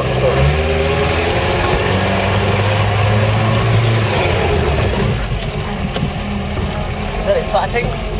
floor. Is that exciting?